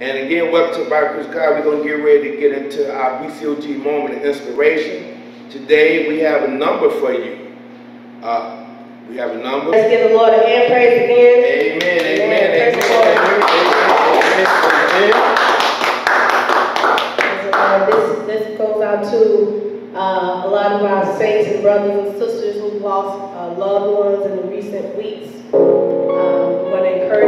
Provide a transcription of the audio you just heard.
And again, welcome to Bible Chris God. We're going to get ready to get into our BCOG moment of inspiration. Today, we have a number for you. Uh, we have a number. Let's give the Lord a hand praise again. Amen, amen, amen, amen, amen, So, uh, This, goes out to uh, a lot of our saints and brothers and sisters who've lost uh, loved ones in the recent weeks. Um, Want to encourage